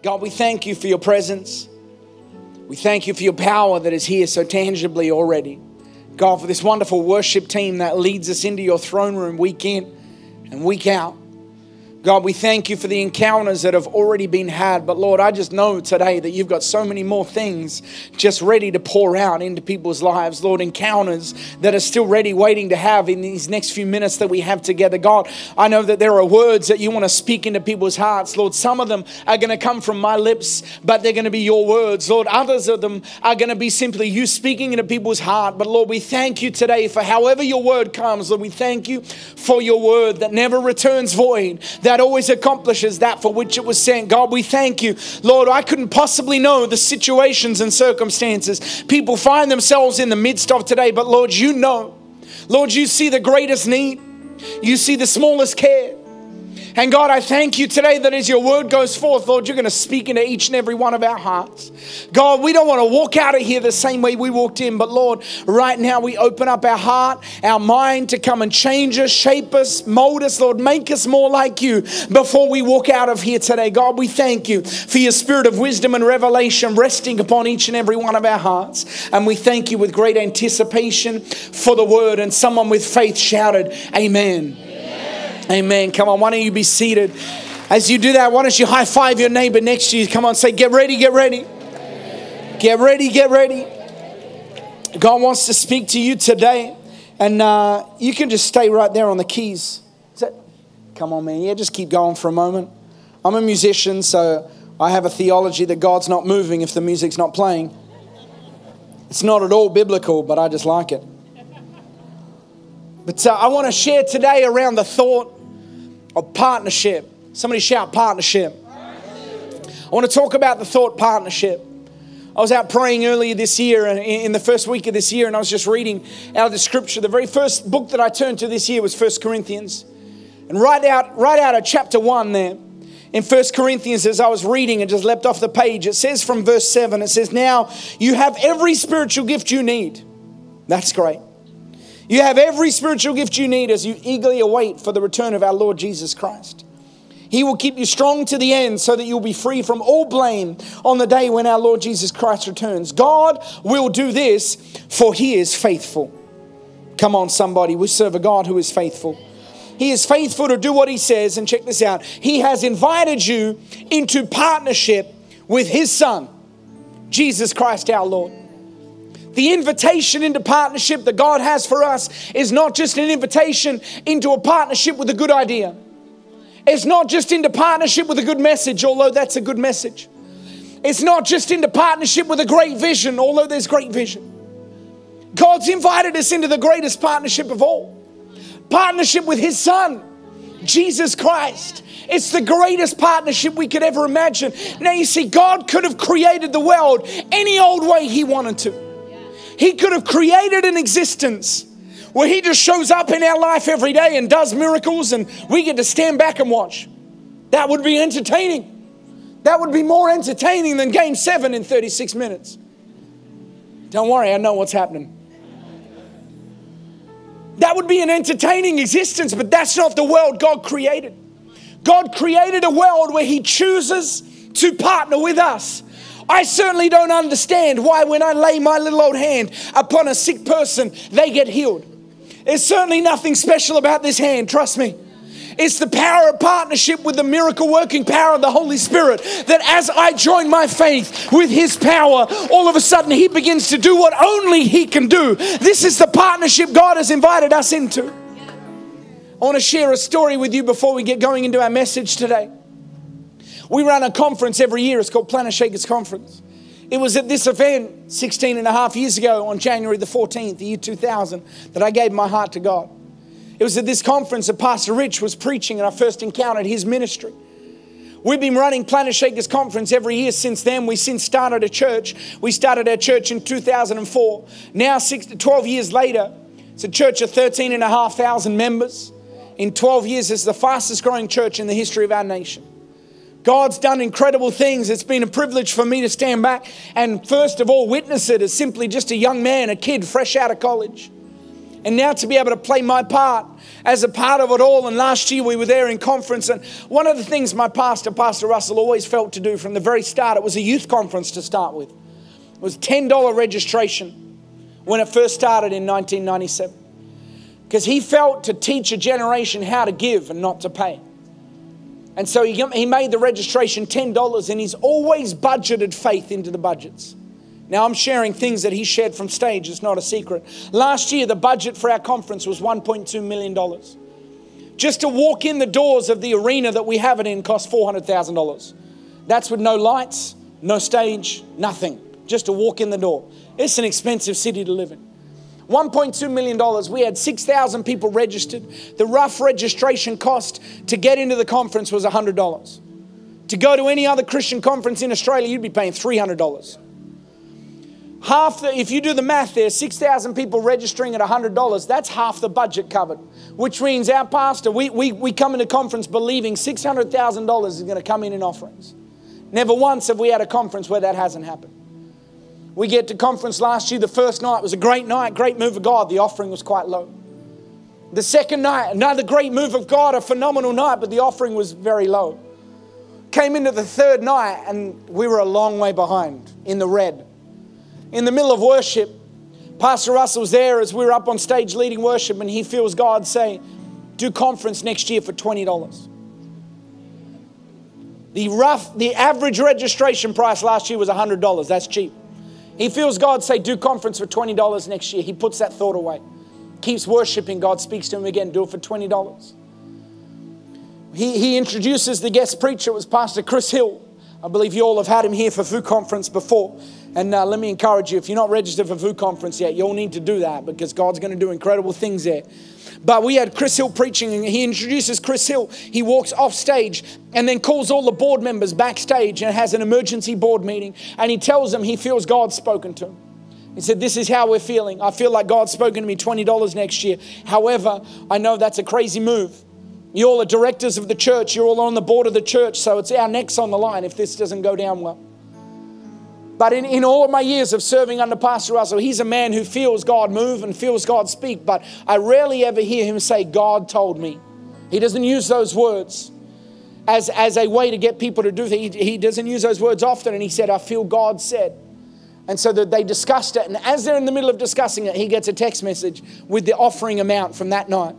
God, we thank you for your presence. We thank you for your power that is here so tangibly already. God, for this wonderful worship team that leads us into your throne room week in and week out. God, we thank you for the encounters that have already been had. But Lord, I just know today that you've got so many more things just ready to pour out into people's lives. Lord, encounters that are still ready, waiting to have in these next few minutes that we have together. God, I know that there are words that you want to speak into people's hearts. Lord, some of them are going to come from my lips, but they're going to be your words. Lord, others of them are going to be simply you speaking into people's heart. But Lord, we thank you today for however your word comes. Lord, we thank you for your word that never returns void that always accomplishes that for which it was sent. God, we thank you. Lord, I couldn't possibly know the situations and circumstances people find themselves in the midst of today, but Lord, you know. Lord, you see the greatest need, you see the smallest care. And God, I thank you today that as your word goes forth, Lord, you're going to speak into each and every one of our hearts. God, we don't want to walk out of here the same way we walked in, but Lord, right now we open up our heart, our mind to come and change us, shape us, mold us, Lord, make us more like you before we walk out of here today. God, we thank you for your spirit of wisdom and revelation resting upon each and every one of our hearts. And we thank you with great anticipation for the word. And someone with faith shouted, Amen. Amen. Come on, why don't you be seated? As you do that, why don't you high five your neighbor next to you? Come on, say, Get ready, get ready. Get ready, get ready. God wants to speak to you today, and uh, you can just stay right there on the keys. That, come on, man. Yeah, just keep going for a moment. I'm a musician, so I have a theology that God's not moving if the music's not playing. It's not at all biblical, but I just like it. But uh, I want to share today around the thought of partnership. Somebody shout partnership. I want to talk about the thought partnership. I was out praying earlier this year, in the first week of this year, and I was just reading out of the scripture. The very first book that I turned to this year was First Corinthians. And right out, right out of chapter 1 there, in First Corinthians, as I was reading, it just leapt off the page. It says from verse 7, it says, Now you have every spiritual gift you need. That's great. You have every spiritual gift you need as you eagerly await for the return of our Lord Jesus Christ. He will keep you strong to the end so that you'll be free from all blame on the day when our Lord Jesus Christ returns. God will do this, for He is faithful. Come on, somebody. We serve a God who is faithful. He is faithful to do what He says. And check this out He has invited you into partnership with His Son, Jesus Christ our Lord. The invitation into partnership that God has for us is not just an invitation into a partnership with a good idea. It's not just into partnership with a good message, although that's a good message. It's not just into partnership with a great vision, although there's great vision. God's invited us into the greatest partnership of all partnership with His Son, Jesus Christ. It's the greatest partnership we could ever imagine. Now, you see, God could have created the world any old way He wanted to. He could have created an existence where He just shows up in our life every day and does miracles, and we get to stand back and watch. That would be entertaining. That would be more entertaining than game seven in 36 minutes. Don't worry, I know what's happening. That would be an entertaining existence, but that's not the world God created. God created a world where He chooses to partner with us. I certainly don't understand why, when I lay my little old hand upon a sick person, they get healed. There's certainly nothing special about this hand, trust me. It's the power of partnership with the miracle working power of the Holy Spirit. That as I join my faith with His power, all of a sudden He begins to do what only He can do. This is the partnership God has invited us into. I want to share a story with you before we get going into our message today. We run a conference every year. It's called Planetshakers Conference. It was at this event 16 and a half years ago on January the 14th, the year 2000, that I gave my heart to God. It was at this conference that Pastor Rich was preaching and I first encountered his ministry. We've been running Planetshakers Conference every year since then. We since started a church. We started our church in 2004. Now, six, 12 years later, it's a church of 13,500 members. In 12 years, it's the fastest growing church in the history of our nation. God's done incredible things. It's been a privilege for me to stand back and, first of all, witness it as simply just a young man, a kid fresh out of college. And now to be able to play my part as a part of it all. And last year we were there in conference. And one of the things my pastor, Pastor Russell, always felt to do from the very start, it was a youth conference to start with. It was $10 registration when it first started in 1997. Because he felt to teach a generation how to give and not to pay. And so he, made the registration $10 and he's always budgeted faith into the budgets. Now I'm sharing things that he shared from stage, it's not a secret. Last year, the budget for our conference was $1.2 million. Just to walk in the doors of the arena that we have it in cost $400,000. That's with no lights, no stage, nothing. Just to walk in the door. It's an expensive city to live in. $1.2 million. We had 6,000 people registered. The rough registration cost to get into the conference was $100. To go to any other Christian conference in Australia, you'd be paying $300. Half the, if you do the math there, 6,000 people registering at $100, that's half the budget covered. Which means our pastor, we, we, we come into conference believing $600,000 is going to come in in offerings. Never once have we had a conference where that hasn't happened. We get to conference last year, the first night was a great night, great move of God. The offering was quite low. The second night, another great move of God, a phenomenal night, but the offering was very low. Came into the third night and we were a long way behind in the red. In the middle of worship, Pastor Russell was there as we were up on stage leading worship, and he feels God say, Do conference next year for $20. The rough, the average registration price last year was $100. That's cheap. He feels God say, do conference for $20 next year. He puts that thought away. Keeps worshiping. God speaks to him again, do it for $20. He, he introduces the guest preacher, it was Pastor Chris Hill. I believe you all have had him here for VOUS Conference before. And uh, let me encourage you if you're not registered for VOUS Conference yet, you'll need to do that because God's going to do incredible things there. But we had Chris Hill preaching, and he introduces Chris Hill. He walks off stage and then calls all the board members backstage and has an emergency board meeting. And he tells them he feels God's spoken to him. He said, This is how we're feeling. I feel like God's spoken to me $20 next year. However, I know that's a crazy move. You all are directors of the church, you're all on the board of the church, so it's our necks on the line if this doesn't go down well. But in, in all of my years of serving under Pastor Russell, he's a man who feels God move and feels God speak, but I rarely ever hear him say, God told me. He doesn't use those words as, as a way to get people to do things. He, he doesn't use those words often, and he said, I feel God said. And so that they discussed it, and as they're in the middle of discussing it, he gets a text message with the offering amount from that night.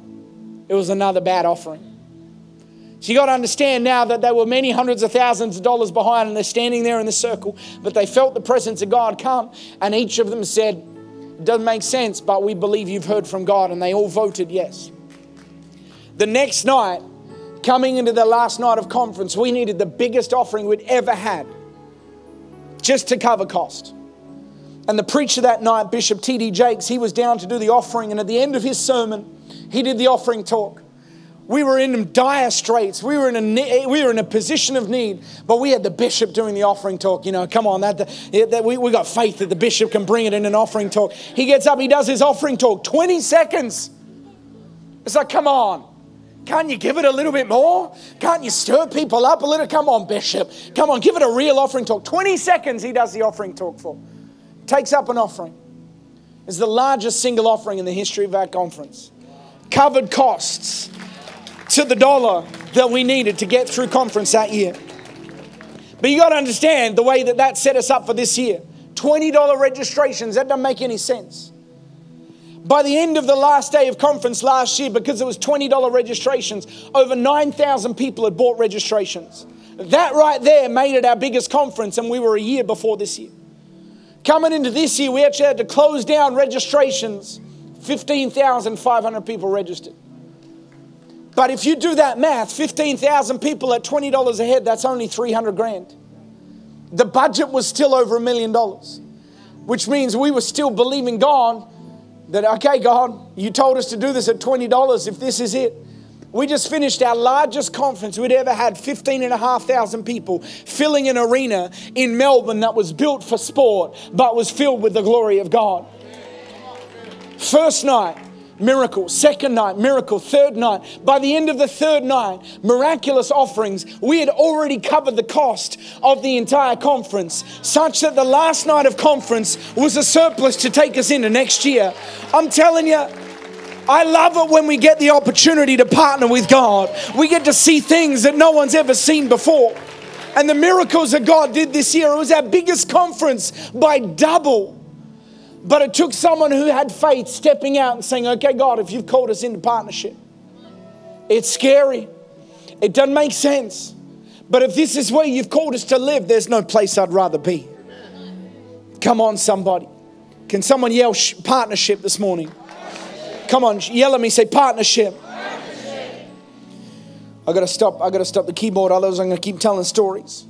It was another bad offering. So you got to understand now that they were many hundreds of thousands of dollars behind and they're standing there in the circle, but they felt the presence of God come, and each of them said, It doesn't make sense, but we believe you've heard from God, and they all voted yes. The next night, coming into the last night of conference, we needed the biggest offering we'd ever had just to cover cost. And the preacher that night, Bishop T.D. Jakes, he was down to do the offering, and at the end of his sermon, he did the offering talk. We were in dire straits. We were in a we were in a position of need, but we had the bishop doing the offering talk. You know, come on, that, that we, we got faith that the bishop can bring it in an offering talk. He gets up, he does his offering talk, 20 seconds. It's like, come on. Can't you give it a little bit more? Can't you stir people up a little? Come on, Bishop. Come on, give it a real offering talk. 20 seconds he does the offering talk for. Takes up an offering. It's the largest single offering in the history of our conference. Covered costs to the dollar that we needed to get through conference that year. But you got to understand the way that that set us up for this year. $20 registrations, that doesn't make any sense. By the end of the last day of conference last year, because it was $20 registrations, over 9,000 people had bought registrations. That right there made it our biggest conference, and we were a year before this year. Coming into this year, we actually had to close down registrations. 15,500 people registered. But if you do that math, 15,000 people at $20 a head, that's only 300 grand. The budget was still over a million dollars, which means we were still believing God that, okay, God, you told us to do this at $20 if this is it. We just finished our largest conference we'd ever had 15,500 people filling an arena in Melbourne that was built for sport but was filled with the glory of God. First night, miracle. Second night, miracle. Third night. By the end of the third night, miraculous offerings. We had already covered the cost of the entire conference, such that the last night of conference was a surplus to take us into next year. I'm telling you, I love it when we get the opportunity to partner with God. We get to see things that no one's ever seen before. And the miracles that God did this year, it was our biggest conference by double. But it took someone who had faith stepping out and saying, Okay, God, if you've called us into partnership, it's scary. It doesn't make sense. But if this is where you've called us to live, there's no place I'd rather be. Come on, somebody. Can someone yell partnership this morning? Come on, yell at me, say partnership. partnership. I gotta stop, I gotta stop the keyboard, otherwise I'm gonna keep telling stories.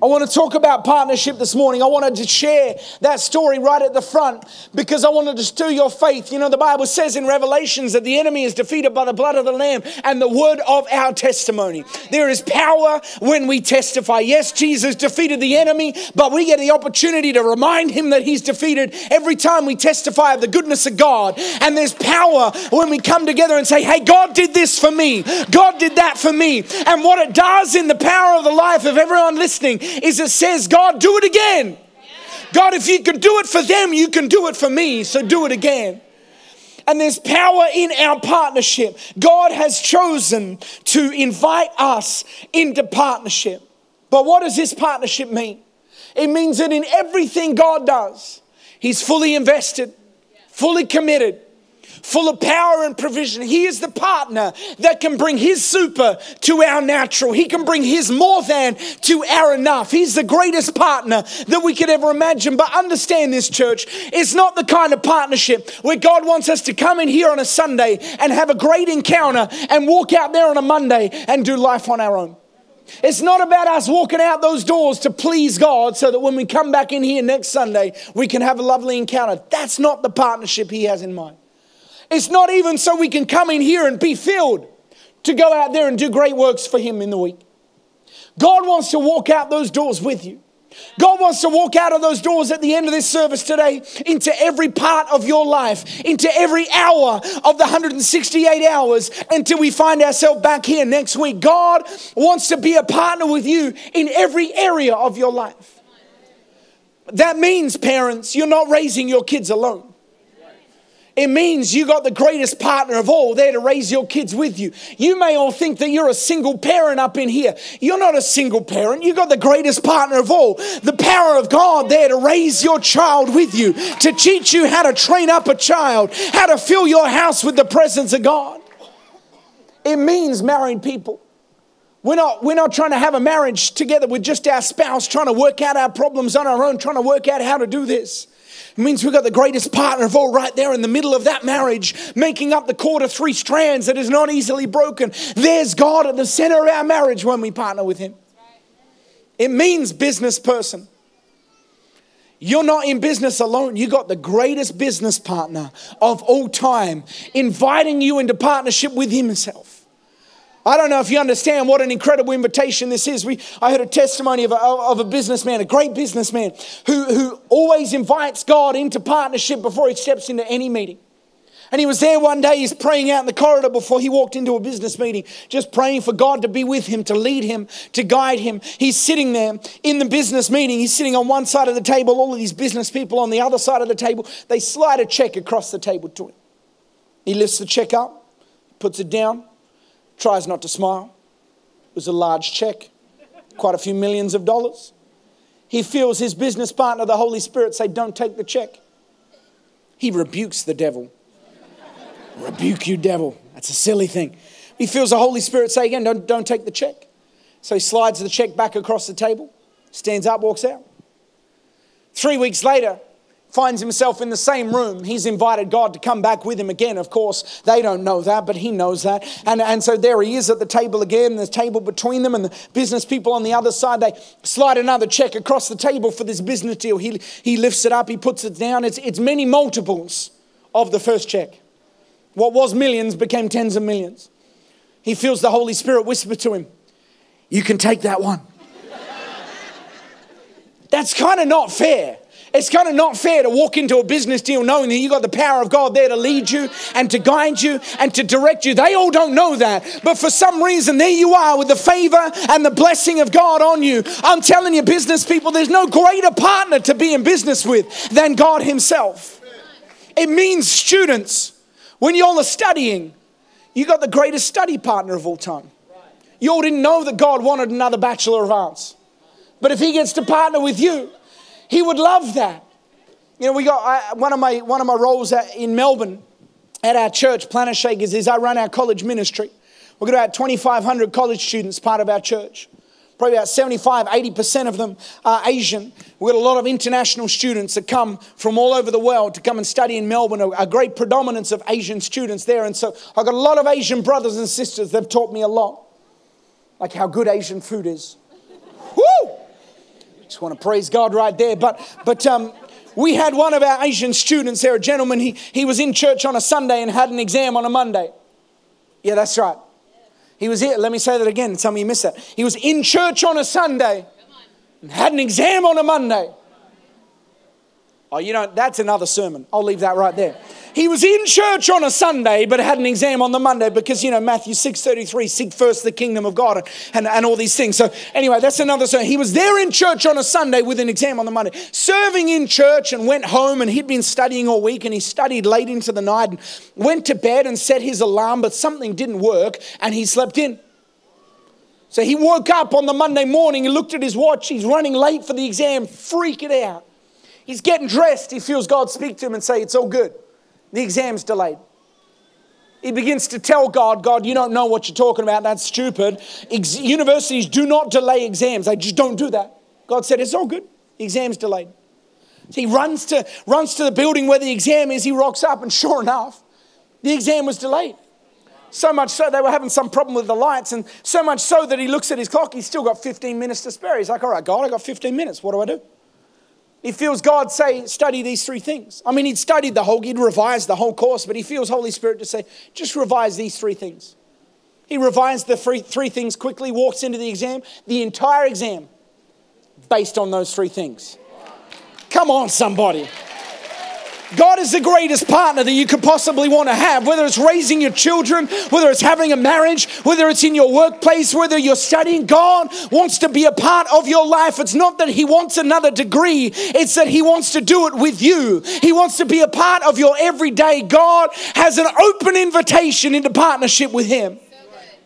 I want to talk about partnership this morning. I wanted to share that story right at the front because I wanted to stir your faith. You know, the Bible says in Revelations that the enemy is defeated by the blood of the Lamb and the word of our testimony. There is power when we testify. Yes, Jesus defeated the enemy, but we get the opportunity to remind him that he's defeated every time we testify of the goodness of God. And there's power when we come together and say, Hey, God did this for me, God did that for me. And what it does in the power of the life of everyone listening is it says, God, do it again. God, if you can do it for them, you can do it for me, so do it again. And there's power in our partnership. God has chosen to invite us into partnership. But what does this partnership mean? It means that in everything God does, He's fully invested, fully committed, full of power and provision. He is the partner that can bring His super to our natural. He can bring His more than to our enough. He's the greatest partner that we could ever imagine. But understand this, church, it's not the kind of partnership where God wants us to come in here on a Sunday and have a great encounter and walk out there on a Monday and do life on our own. It's not about us walking out those doors to please God so that when we come back in here next Sunday, we can have a lovely encounter. That's not the partnership He has in mind. It's not even so we can come in here and be filled to go out there and do great works for Him in the week. God wants to walk out those doors with you. God wants to walk out of those doors at the end of this service today into every part of your life, into every hour of the 168 hours until we find ourselves back here next week. God wants to be a partner with you in every area of your life. That means, parents, you're not raising your kids alone. It means you got the greatest partner of all there to raise your kids with you. You may all think that you're a single parent up in here. You're not a single parent. You got the greatest partner of all. The power of God there to raise your child with you, to teach you how to train up a child, how to fill your house with the presence of God. It means marrying people. We're not, we're not trying to have a marriage together with just our spouse, trying to work out our problems on our own, trying to work out how to do this. Means we've got the greatest partner of all right there in the middle of that marriage, making up the cord of three strands that is not easily broken. There's God at the center of our marriage when we partner with Him. It means business person. You're not in business alone. You got the greatest business partner of all time inviting you into partnership with Himself. I don't know if you understand what an incredible invitation this is. We, I heard a testimony of a, of a businessman, a great businessman, who, who always invites God into partnership before he steps into any meeting. And he was there one day, he's praying out in the corridor before he walked into a business meeting, just praying for God to be with him, to lead him, to guide him. He's sitting there in the business meeting. He's sitting on one side of the table, all of these business people on the other side of the table. They slide a check across the table to him. He lifts the check up, puts it down, tries not to smile. It was a large check, quite a few millions of dollars. He feels his business partner, the Holy Spirit, say, Don't take the check. He rebukes the devil. Rebuke you, devil. That's a silly thing. He feels the Holy Spirit say again, don't, don't take the check. So he slides the check back across the table, stands up, walks out. Three weeks later, finds himself in the same room. He's invited God to come back with him again. Of course, they don't know that, but he knows that. And, and so there he is at the table again, the table between them and the business people on the other side. They slide another check across the table for this business deal. He, he lifts it up, he puts it down. It's, it's many multiples of the first check. What was millions became tens of millions. He feels the Holy Spirit whisper to him, You can take that one. That's kind of not fair. It's kind of not fair to walk into a business deal knowing that you got the power of God there to lead you and to guide you and to direct you. They all don't know that. But for some reason, there you are with the favor and the blessing of God on you. I'm telling you, business people, there's no greater partner to be in business with than God Himself. It means students When y'all are studying, you got the greatest study partner of all time. You all didn't know that God wanted another Bachelor of Arts. But if He gets to partner with you, He would love that. You know, we got one of my one of my roles at, in Melbourne at our church, Planetshakers, is I run our college ministry. We've got about 2,500 college students part of our church. Probably about 75, 80% of them are Asian. We've got a lot of international students that come from all over the world to come and study in Melbourne, a, great predominance of Asian students there. And so I've got a lot of Asian brothers and sisters. They've taught me a lot, like how good Asian food is. Just want to praise God right there. But, but um, we had one of our Asian students there, a gentleman, he, he was in church on a Sunday and had an exam on a Monday. Yeah, that's right. He was here. Let me say that again. Tell me you missed that. He was in church on a Sunday and had an exam on a Monday. Oh, you know, that's another sermon. I'll leave that right there. He was in church on a Sunday, but had an exam on the Monday because, you know, Matthew 6.33, seek first the kingdom of God and, and, all these things. So anyway, that's another sermon. He was there in church on a Sunday with an exam on the Monday, serving in church and went home and he'd been studying all week and he studied late into the night and went to bed and set his alarm, but something didn't work and he slept in. So he woke up on the Monday morning, he looked at his watch, he's running late for the exam, freaking out. He's getting dressed. He feels God speak to him and say, It's all good. The exam's delayed. He begins to tell God, God, you don't know what you're talking about. That's stupid. Ex- universities do not delay exams. They just don't do that. God said, It's all good. The exam's delayed. So he runs to, runs to the building where the exam is. He rocks up, and sure enough, the exam was delayed. So much so they were having some problem with the lights, and so much so that he looks at his clock. He's still got 15 minutes to spare. He's like, All right, God, I got 15 minutes. What do I do? He feels God say, study these three things. I mean, he'd studied the whole, he'd revised the whole course, but he feels Holy Spirit to say, just revise these three things. He revised the three, three things quickly, walks into the exam, the entire exam based on those three things. Come on, somebody. God is the greatest partner that you could possibly want to have, whether it's raising your children, whether it's having a marriage, whether it's in your workplace, whether you're studying. God wants to be a part of your life. It's not that He wants another degree, it's that He wants to do it with you. He wants to be a part of your everyday. God has an open invitation into partnership with Him.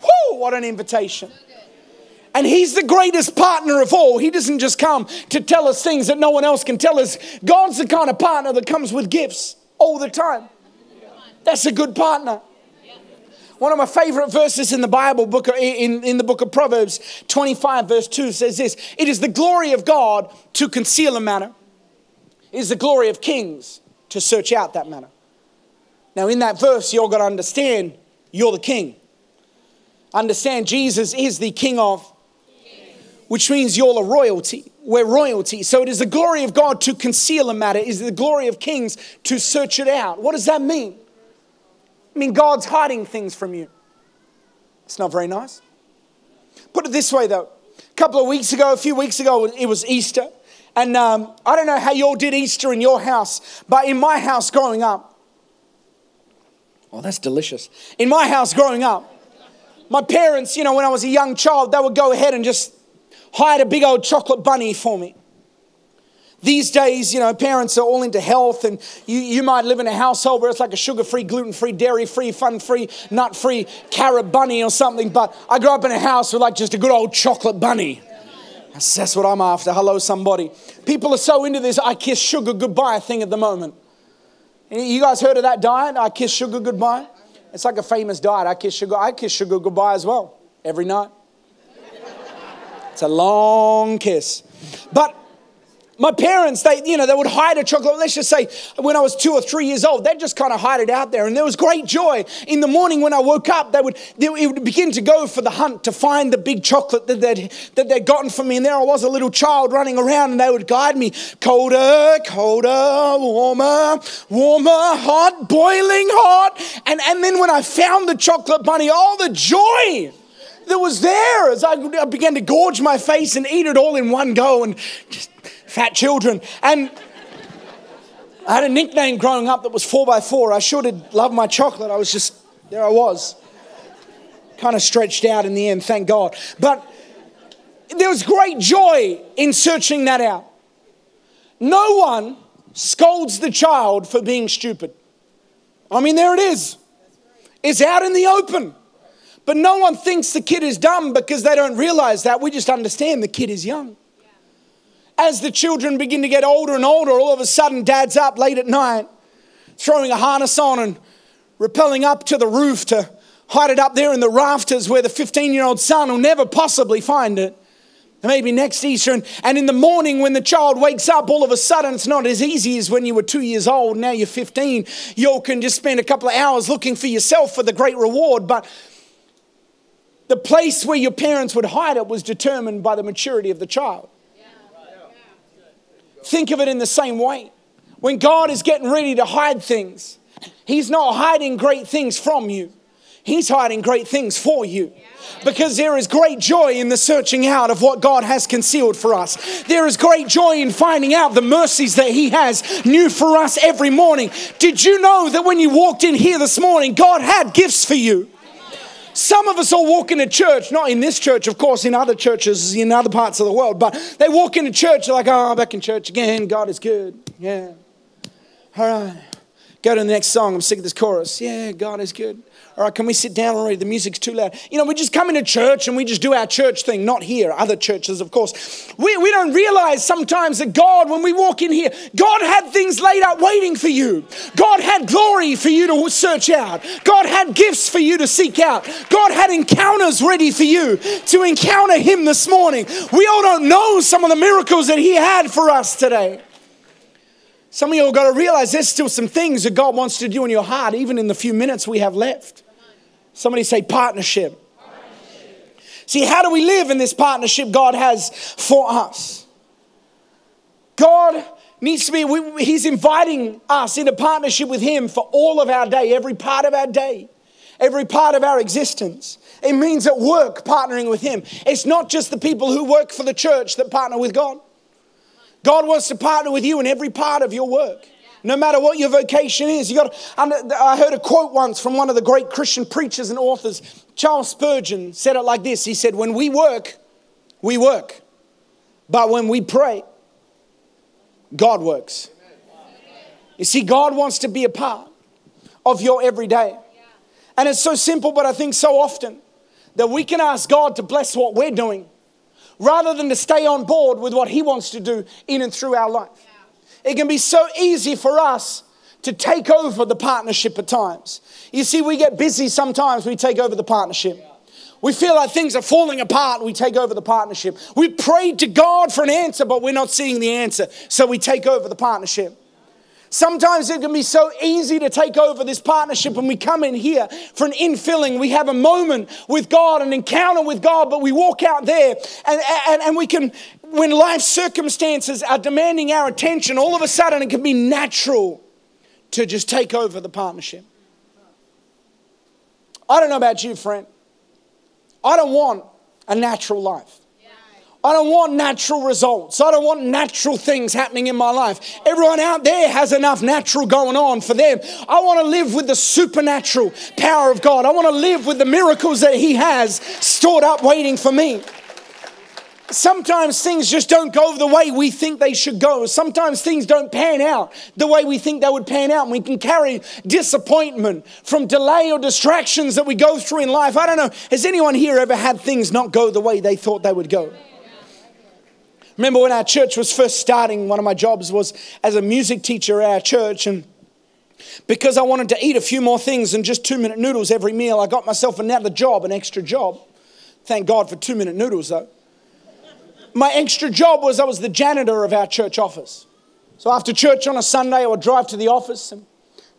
Whoo, what an invitation. And he's the greatest partner of all. He doesn't just come to tell us things that no one else can tell us. God's the kind of partner that comes with gifts all the time. That's a good partner. One of my favorite verses in the Bible, book in, in the book of Proverbs 25, verse 2 says this It is the glory of God to conceal a matter, it is the glory of kings to search out that matter. Now, in that verse, you're going to understand you're the king. Understand Jesus is the king of which means you're a royalty. We're royalty. So it is the glory of God to conceal a matter, it is the glory of kings to search it out. What does that mean? I mean, God's hiding things from you. It's not very nice. Put it this way, though. A couple of weeks ago, a few weeks ago, it was Easter. And um, I don't know how you all did Easter in your house, but in my house growing up, oh, that's delicious. In my house growing up, my parents, you know, when I was a young child, they would go ahead and just hide a big old chocolate bunny for me. These days, you know, parents are all into health, and you, you might live in a household where it's like a sugar free, gluten free, dairy free, fun free, nut free carrot bunny or something. But I grew up in a house with like just a good old chocolate bunny. That's, that's what I'm after. Hello, somebody. People are so into this I kiss sugar goodbye thing at the moment. You guys heard of that diet? I kiss sugar goodbye? It's like a famous diet. I kiss sugar. I kiss sugar goodbye as well every night. It's a long kiss. But my parents, they, you know, they would hide a chocolate. Let's just say when I was two or three years old, they'd just kind of hide it out there. And there was great joy. In the morning when I woke up, they would, they, it would begin to go for the hunt to find the big chocolate that they'd, that they'd gotten for me. And there I was, a little child running around, and they would guide me colder, colder, warmer, warmer, hot, boiling hot. And, and then when I found the chocolate bunny, all the joy that was there as I began to gorge my face and eat it all in one go and just fat children. And I had a nickname growing up that was 4 by 4 I sure did love my chocolate. I was just, there I was. Kind of stretched out in the end, thank God. But there was great joy in searching that out. No one scolds the child for being stupid. I mean, there it is. It's out in the open. But no one thinks the kid is dumb because they don't realize that. We just understand the kid is young. As the children begin to get older and older, all of a sudden, dad's up late at night, throwing a harness on and rappelling up to the roof to hide it up there in the rafters where the 15 year old son will never possibly find it. Maybe next Easter. And, and in the morning, when the child wakes up, all of a sudden, it's not as easy as when you were two years old. Now you're 15. You can just spend a couple of hours looking for yourself for the great reward. But the place where your parents would hide it was determined by the maturity of the child. Think of it in the same way. When God is getting ready to hide things, He's not hiding great things from you. He's hiding great things for you. Because there is great joy in the searching out of what God has concealed for us. There is great joy in finding out the mercies that He has new for us every morning. Did you know that when you walked in here this morning, God had gifts for you? Some of us all walk into church, not in this church, of course, in other churches, in other parts of the world, but they walk into church like, oh, I'm back in church again, God is good. Yeah. All right. Go to the next song. I'm sick of this chorus. Yeah, God is good. All right, can we sit down already? The music's too loud. You know, we just come into church and we just do our church thing, not here, other churches, of course. We, we don't realize sometimes that God, when we walk in here, God had things laid out waiting for you. God had glory for you to search out. God had gifts for you to seek out. God had encounters ready for you to encounter Him this morning. We all don't know some of the miracles that He had for us today. Some of you have got to realize there's still some things that God wants to do in your heart, even in the few minutes we have left. Somebody say partnership. partnership. See, how do we live in this partnership God has for us? God needs to be, we, He's inviting us into partnership with Him for all of our day, every part of our day, every part of our existence. It means at work partnering with Him. It's not just the people who work for the church that partner with God. God wants to partner with you in every part of your work. No matter what your vocation is, you got. I heard a quote once from one of the great Christian preachers and authors. Charles Spurgeon said it like this. He said, "When we work, we work, but when we pray, God works." You see, God wants to be a part of your everyday, and it's so simple, but I think so often that we can ask God to bless what we're doing rather than to stay on board with what He wants to do in and through our life. It can be so easy for us to take over the partnership at times. You see, we get busy sometimes, we take over the partnership. We feel like things are falling apart, we take over the partnership. We prayed to God for an answer, but we're not seeing the answer, so we take over the partnership. Sometimes it can be so easy to take over this partnership when we come in here for an infilling. We have a moment with God, an encounter with God, but we walk out there and, and, and we can, when life circumstances are demanding our attention, all of a sudden it can be natural to just take over the partnership. I don't know about you, friend. I don't want a natural life. I don't want natural results. I don't want natural things happening in my life. Everyone out there has enough natural going on for them. I want to live with the supernatural power of God. I want to live with the miracles that He has stored up waiting for me. Sometimes things just don't go the way we think they should go. Sometimes things don't pan out the way we think they would pan out. And we can carry disappointment from delay or distractions that we go through in life. I don't know. Has anyone here ever had things not go the way they thought they would go? Remember when our church was first starting, one of my jobs was as a music teacher at our church. And because I wanted to eat a few more things than just two minute noodles every meal, I got myself another job, an extra job. Thank God for two minute noodles, though. My extra job was I was the janitor of our church office. So after church on a Sunday, I would drive to the office and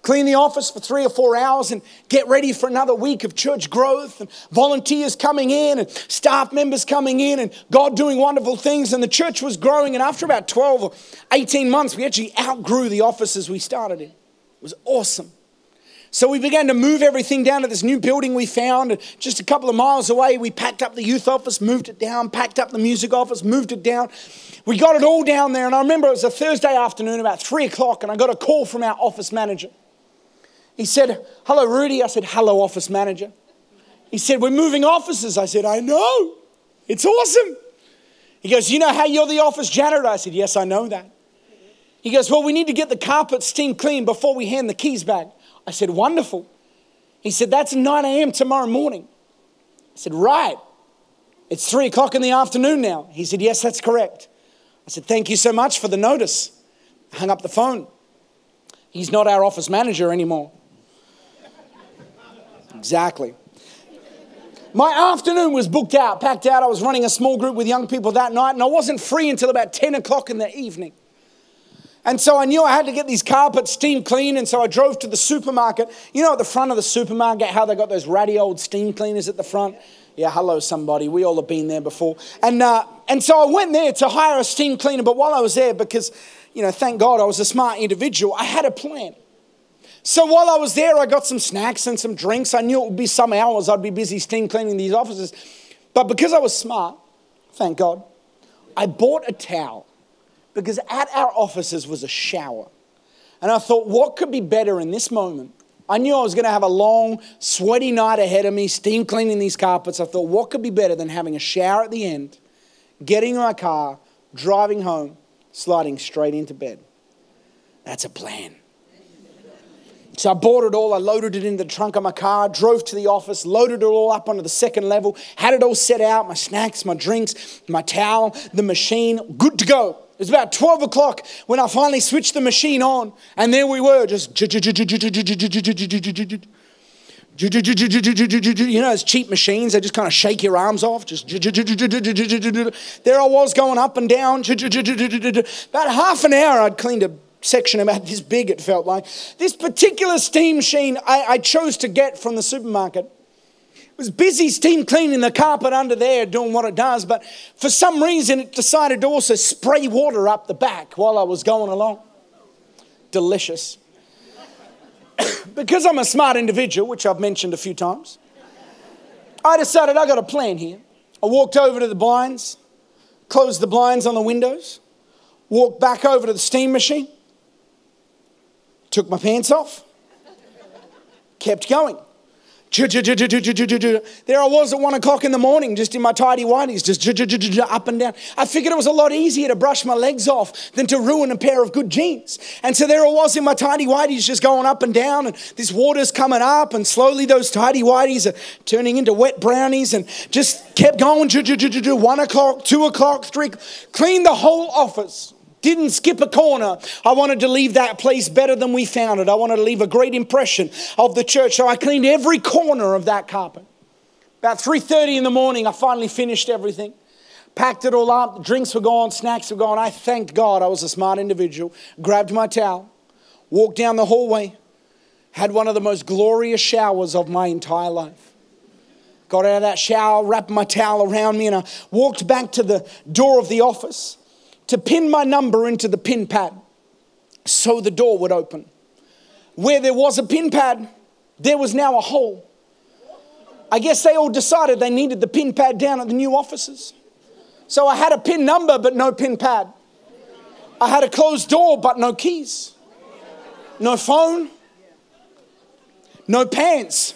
clean the office for three or four hours and get ready for another week of church growth and volunteers coming in and staff members coming in and God doing wonderful things. And the church was growing. And after about 12 or 18 months, we actually outgrew the offices we started in. It was awesome. So we began to move everything down to this new building we found just a couple of miles away. We packed up the youth office, moved it down, packed up the music office, moved it down. We got it all down there. And I remember it was a Thursday afternoon, about three o'clock, and I got a call from our office manager. He said, Hello, Rudy. I said, Hello, office manager. He said, We're moving offices. I said, I know. It's awesome. He goes, You know how you're the office janitor? I said, Yes, I know that. He goes, Well, we need to get the carpet steam clean before we hand the keys back. I said, Wonderful. He said, That's 9 a.m. tomorrow morning. I said, Right. It's 3 o'clock in the afternoon now. He said, Yes, that's correct. I said, Thank you so much for the notice. I hung up the phone. He's not our office manager anymore. Exactly. My afternoon was booked out, packed out. I was running a small group with young people that night, and I wasn't free until about 10 o'clock in the evening. And so I knew I had to get these carpets steam clean, and so I drove to the supermarket. You know, at the front of the supermarket, how they got those ratty old steam cleaners at the front? Yeah, hello, somebody. We all have been there before. And, uh, and so I went there to hire a steam cleaner, but while I was there, because, you know, thank God I was a smart individual, I had a plan. So while I was there, I got some snacks and some drinks. I knew it would be some hours I'd be busy steam cleaning these offices. But because I was smart, thank God, I bought a towel because at our offices was a shower. And I thought, what could be better in this moment? I knew I was going to have a long, sweaty night ahead of me, steam cleaning these carpets. I thought, what could be better than having a shower at the end, getting in my car, driving home, sliding straight into bed? That's a plan. So I bought it all, I loaded it in the trunk of my car, drove to the office, loaded it all up onto the second level, had it all set out my snacks, my drinks, my towel, the machine, good to go. It was about 12 o'clock when I finally switched the machine on, and there we were, just. You know, those cheap machines, they just kind of shake your arms off. Just there I was going up and down. About half an hour, I'd cleaned a section about this big, it felt like. This particular steam machine I, I chose to get from the supermarket was busy steam cleaning the carpet under there, doing what it does, but for some reason it decided to also spray water up the back while I was going along. Delicious. because I'm a smart individual, which I've mentioned a few times, I decided I got a plan here. I walked over to the blinds, closed the blinds on the windows, walked back over to the steam machine, took my pants off, kept going. There I was at one o'clock in the morning, just in my tidy whities, just up and down. I figured it was a lot easier to brush my legs off than to ruin a pair of good jeans. And so there I was in my tidy whities, just going up and down, and this water's coming up, and slowly those tidy whities are turning into wet brownies, and just kept going. One o'clock, two o'clock, three. Cleaned the whole office. Didn't skip a corner. I wanted to leave that place better than we found it. I wanted to leave a great impression of the church. So I cleaned every corner of that carpet. About 3:30 in the morning, I finally finished everything. Packed it all up. Drinks were gone, snacks were gone. I thanked God I was a smart individual. Grabbed my towel, walked down the hallway, had one of the most glorious showers of my entire life. Got out of that shower, wrapped my towel around me, and I walked back to the door of the office to pin my number into the pin pad so the door would open. Where there was a pin pad, there was now a hole. I guess they all decided they needed the pin pad down at the new offices. So I had a pin number but no pin pad. I had a closed door but no keys. No phone. No pants.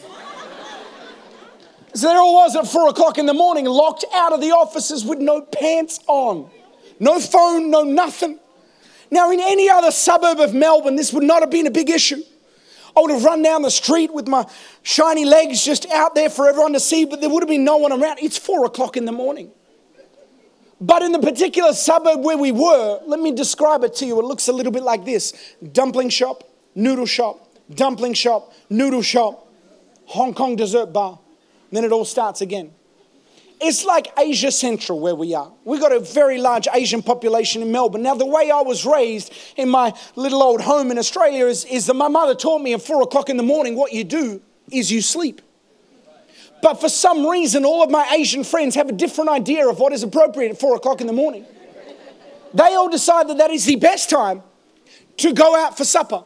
So there I was at four o'clock in the morning, locked out of the offices with no pants on. No phone, no nothing. Now, in any other suburb of Melbourne, this would not have been a big issue. I would have run down the street with my shiny legs just out there for everyone to see, but there would have been no one around. It's four o'clock in the morning. But in the particular suburb where we were, let me describe it to you. It looks a little bit like this dumpling shop, noodle shop, dumpling shop, noodle shop, Hong Kong dessert bar. And then it all starts again. It's like Asia Central where we are. We've got a very large Asian population in Melbourne. Now, the way I was raised in my little old home in Australia is, is that my mother taught me at four o'clock in the morning what you do is you sleep. But for some reason, all of my Asian friends have a different idea of what is appropriate at four o'clock in the morning. They all decide that that is the best time to go out for supper.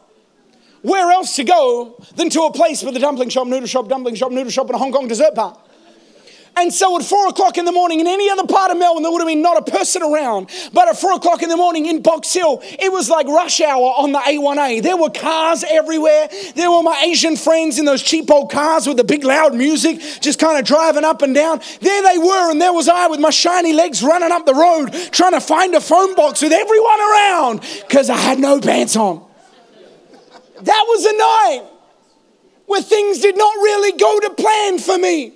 Where else to go than to a place with a dumpling shop, noodle shop, dumpling shop, noodle shop, and a Hong Kong dessert bar? And so at four o'clock in the morning, in any other part of Melbourne, there would have been not a person around. But at four o'clock in the morning in Box Hill, it was like rush hour on the A1A. There were cars everywhere. There were my Asian friends in those cheap old cars with the big loud music, just kind of driving up and down. There they were, and there was I with my shiny legs running up the road, trying to find a phone box with everyone around because I had no pants on. That was a night. where things did not really go to plan for me.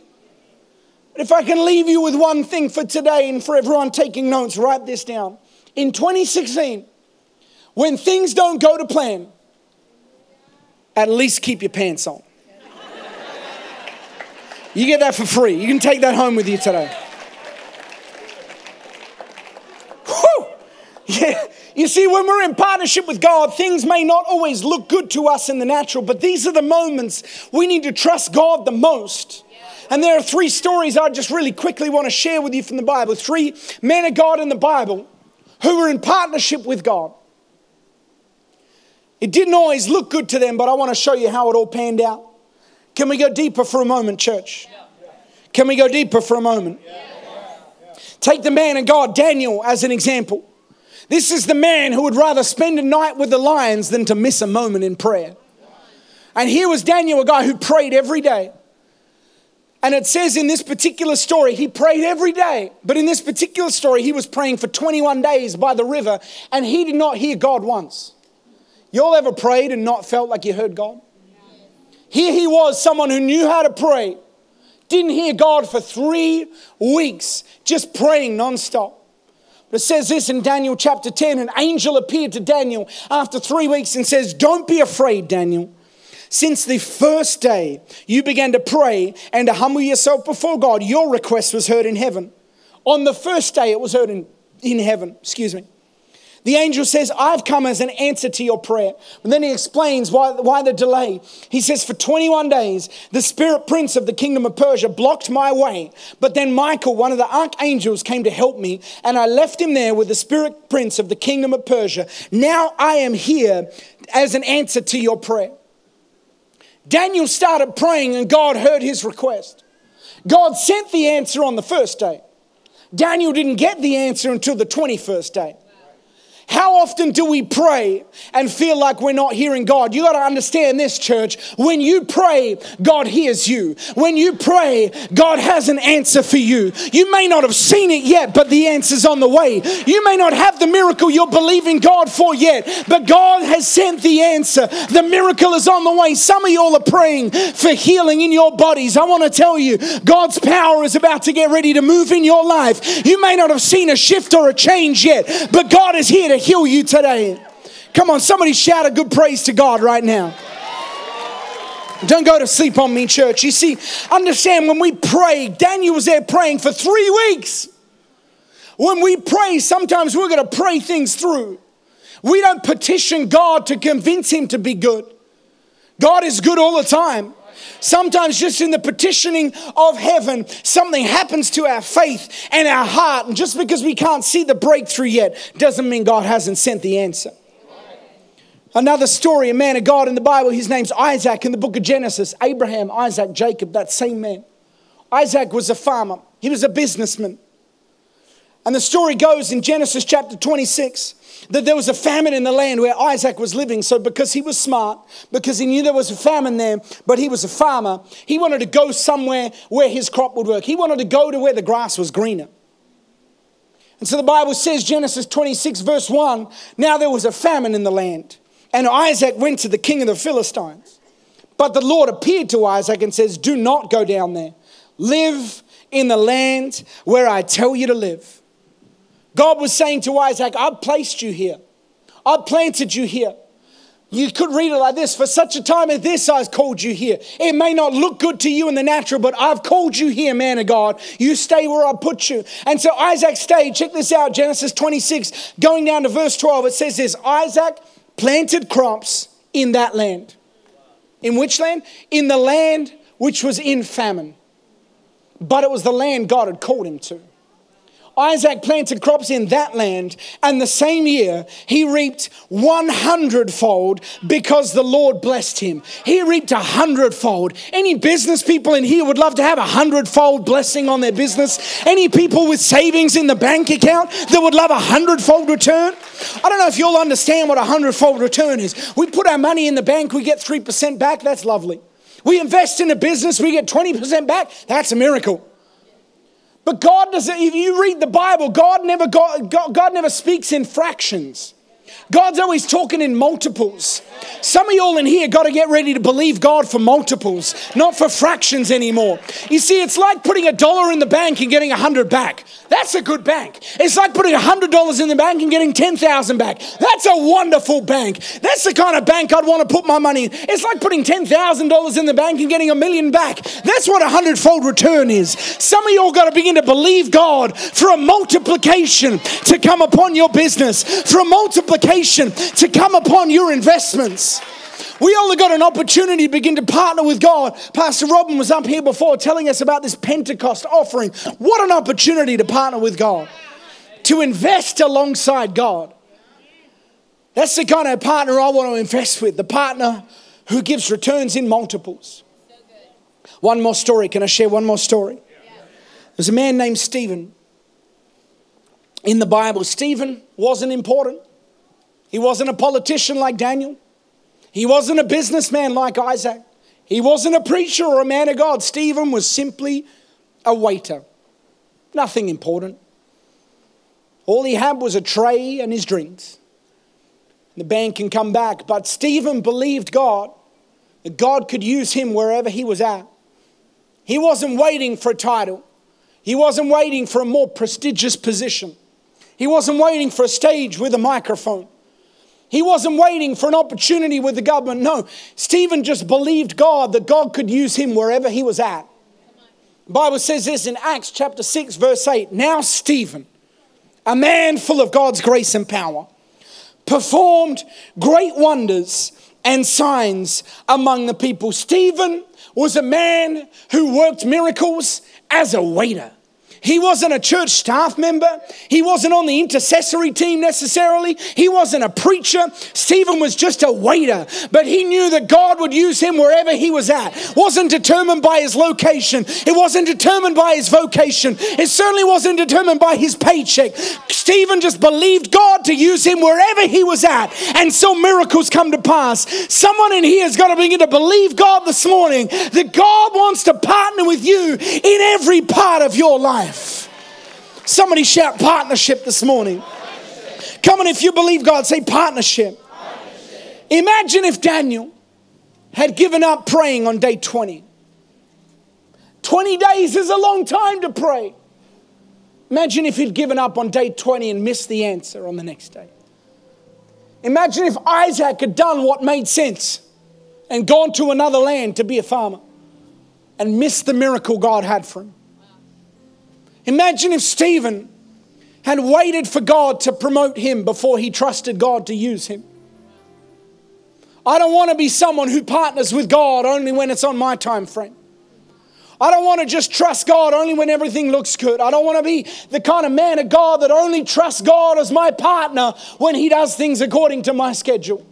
But if I can leave you with one thing for today and for everyone taking notes, write this down. In 2016, when things don't go to plan, at least keep your pants on. You get that for free. You can take that home with you today. Whew. Yeah. You see, when we're in partnership with God, things may not always look good to us in the natural, but these are the moments we need to trust God the most. And there are three stories I just really quickly want to share with you from the Bible. Three men of God in the Bible who were in partnership with God. It didn't always look good to them, but I want to show you how it all panned out. Can we go deeper for a moment, church? Can we go deeper for a moment? Take the man of God, Daniel, as an example. This is the man who would rather spend a night with the lions than to miss a moment in prayer. And here was Daniel, a guy who prayed every day. And it says in this particular story, he prayed every day. But in this particular story, he was praying for 21 days by the river and he did not hear God once. You all ever prayed and not felt like you heard God? Here he was, someone who knew how to pray, didn't hear God for three weeks, just praying nonstop. But it says this in Daniel chapter 10 an angel appeared to Daniel after three weeks and says, Don't be afraid, Daniel. Since the first day you began to pray and to humble yourself before God, your request was heard in heaven. On the first day, it was heard in, in heaven. Excuse me. The angel says, I've come as an answer to your prayer. And then he explains why, why the delay. He says, For 21 days, the spirit prince of the kingdom of Persia blocked my way. But then Michael, one of the archangels, came to help me, and I left him there with the spirit prince of the kingdom of Persia. Now I am here as an answer to your prayer. Daniel started praying, and God heard his request. God sent the answer on the first day. Daniel didn't get the answer until the 21st day. How often do we pray and feel like we're not hearing God? You got to understand this, church. When you pray, God hears you. When you pray, God has an answer for you. You may not have seen it yet, but the answer's on the way. You may not have the miracle you're believing God for yet, but God has sent the answer. The miracle is on the way. Some of y'all are praying for healing in your bodies. I want to tell you, God's power is about to get ready to move in your life. You may not have seen a shift or a change yet, but God is here to heal you today. Come on, somebody shout a good praise to God right now. Don't go to sleep on me, church. You see, understand when we pray, Daniel was there praying for three weeks. When we pray, sometimes we're going to pray things through. We don't petition God to convince Him to be good. God is good all the time. Sometimes, just in the petitioning of heaven, something happens to our faith and our heart. And just because we can't see the breakthrough yet doesn't mean God hasn't sent the answer. Another story, a man of God in the Bible, his name's Isaac in the book of Genesis. Abraham, Isaac, Jacob, that same man. Isaac was a farmer, he was a businessman. And the story goes in Genesis chapter 26 that there was a famine in the land where Isaac was living. So, because he was smart, because he knew there was a famine there, but he was a farmer, he wanted to go somewhere where his crop would work. He wanted to go to where the grass was greener. And so the Bible says, Genesis 26, verse 1 now there was a famine in the land, and Isaac went to the king of the Philistines. But the Lord appeared to Isaac and says, Do not go down there. Live in the land where I tell you to live. God was saying to Isaac, I've placed you here. I've planted you here. You could read it like this For such a time as this, I've called you here. It may not look good to you in the natural, but I've called you here, man of God. You stay where I put you. And so Isaac stayed. Check this out Genesis 26, going down to verse 12. It says this Isaac planted crops in that land. In which land? In the land which was in famine. But it was the land God had called him to. Isaac planted crops in that land, and the same year he reaped 100 fold because the Lord blessed him. He reaped a hundredfold. Any business people in here would love to have a hundredfold blessing on their business? Any people with savings in the bank account that would love a hundredfold return? I don't know if you'll understand what a hundredfold return is. We put our money in the bank, we get 3% back, that's lovely. We invest in a business, we get 20% back, that's a miracle. But God doesn't, if you read the Bible, God never, God, God never speaks in fractions. God's always talking in multiples. Some of y'all in here got to get ready to believe God for multiples, not for fractions anymore. You see, it's like putting a dollar in the bank and getting a hundred back. That's a good bank. It's like putting a hundred dollars in the bank and getting ten thousand back. That's a wonderful bank. That's the kind of bank I'd want to put my money in. It's like putting ten thousand dollars in the bank and getting a million back. That's what a hundredfold return is. Some of y'all got to begin to believe God for a multiplication to come upon your business, for a multiplication to come upon your investments. We only got an opportunity to begin to partner with God. Pastor Robin was up here before telling us about this Pentecost offering. What an opportunity to partner with God, to invest alongside God. That's the kind of partner I want to invest with, the partner who gives returns in multiples. One more story. Can I share one more story? There's a man named Stephen in the Bible. Stephen wasn't important. He wasn't a politician like Daniel. He wasn't a businessman like Isaac. He wasn't a preacher or a man of God. Stephen was simply a waiter. Nothing important. All he had was a tray and his drinks. The band can come back. But Stephen believed God, that God could use him wherever he was at. He wasn't waiting for a title, he wasn't waiting for a more prestigious position, he wasn't waiting for a stage with a microphone. He wasn't waiting for an opportunity with the government. No, Stephen just believed God that God could use him wherever he was at. The Bible says this in Acts chapter 6, verse 8. Now, Stephen, a man full of God's grace and power, performed great wonders and signs among the people. Stephen was a man who worked miracles as a waiter. He wasn't a church staff member. He wasn't on the intercessory team necessarily. He wasn't a preacher. Stephen was just a waiter, but he knew that God would use him wherever he was at. Wasn't determined by his location. It wasn't determined by his vocation. It certainly wasn't determined by his paycheck. Stephen just believed God to use him wherever he was at, and so miracles come to pass. Someone in here has got to begin to believe God this morning that God wants to partner with you in every part of your life life. Somebody shout partnership this morning. Come on, if you believe God, say partnership. partnership. Imagine if Daniel had given up praying on day 20. 20 days is a long time to pray. Imagine if he'd given up on day 20 and missed the answer on the next day. Imagine if Isaac had done what made sense and gone to another land to be a farmer and missed the miracle God had for him. Imagine if Stephen had waited for God to promote him before he trusted God to use him. I don't want to be someone who partners with God only when it's on my time frame. I don't want to just trust God only when everything looks good. I don't want to be the kind of man of God that only trusts God as my partner when he does things according to my schedule.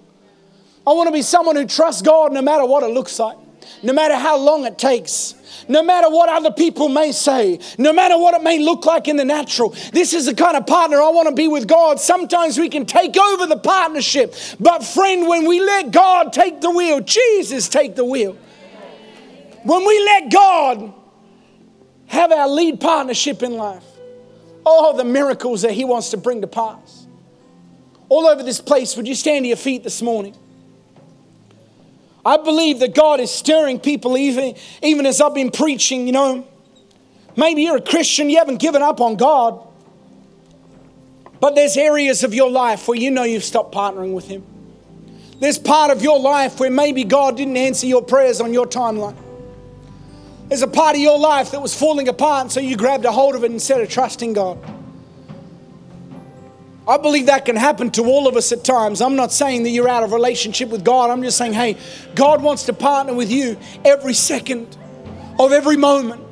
I want to be someone who trusts God no matter what it looks like, no matter how long it takes, no matter what other people may say, no matter what it may look like in the natural. This is the kind of partner I want to be with God. Sometimes we can take over the partnership, but friend, when we let God take the wheel, Jesus take the wheel. When we let God have our lead partnership in life, all the miracles that He wants to bring to pass. All over this place, would you stand to your feet this morning? I believe that God is stirring people even, even as I've been preaching, you know. Maybe you're a Christian, you haven't given up on God. But there's areas of your life where you know you've stopped partnering with Him. There's part of your life where maybe God didn't answer your prayers on your timeline. There's a part of your life that was falling apart, so you grabbed a hold of it instead of trusting God. I believe that can happen to all of us at times. I'm not saying that you're out of relationship with God. I'm just saying, hey, God wants to partner with you every second of every moment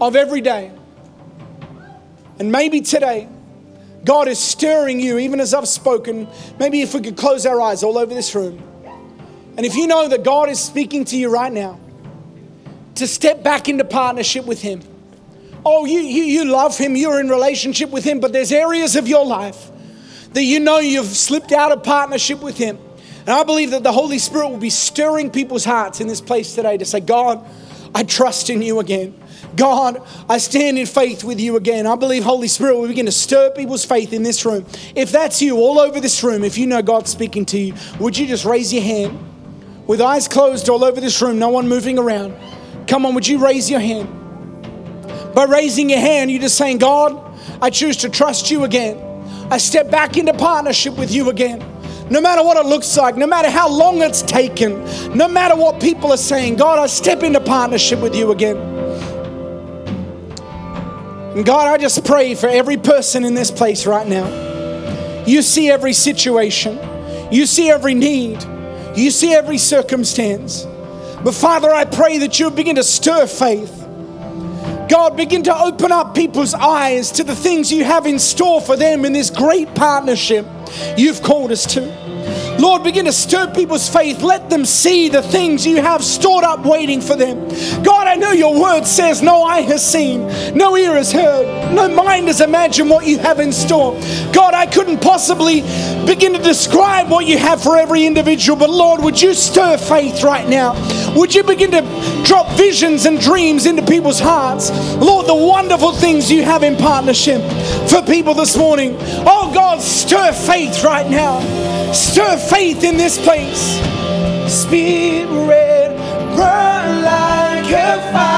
of every day. And maybe today, God is stirring you, even as I've spoken. Maybe if we could close our eyes all over this room. And if you know that God is speaking to you right now, to step back into partnership with Him. Oh, you, you, you love Him, you're in relationship with Him, but there's areas of your life that you know you've slipped out of partnership with Him. And I believe that the Holy Spirit will be stirring people's hearts in this place today to say, God, I trust in you again. God, I stand in faith with you again. I believe Holy Spirit will begin to stir people's faith in this room. If that's you, all over this room, if you know God's speaking to you, would you just raise your hand? With eyes closed all over this room, no one moving around. Come on, would you raise your hand? By raising your hand, you're just saying, God, I choose to trust you again. I step back into partnership with you again. No matter what it looks like, no matter how long it's taken, no matter what people are saying, God, I step into partnership with you again. And God, I just pray for every person in this place right now. You see every situation, you see every need, you see every circumstance. But Father, I pray that you begin to stir faith. God, begin to open up people's eyes to the things you have in store for them in this great partnership you've called us to. Lord, begin to stir people's faith. Let them see the things you have stored up waiting for them. God, I know your word says, No eye has seen, no ear has heard, no mind has imagined what you have in store. God, I couldn't possibly begin to describe what you have for every individual, but Lord, would you stir faith right now? Would you begin to drop visions and dreams into people's hearts? Lord, the wonderful things you have in partnership for people this morning. Oh God, stir faith right now. Stir faith in this place. Spirit, burn like a fire.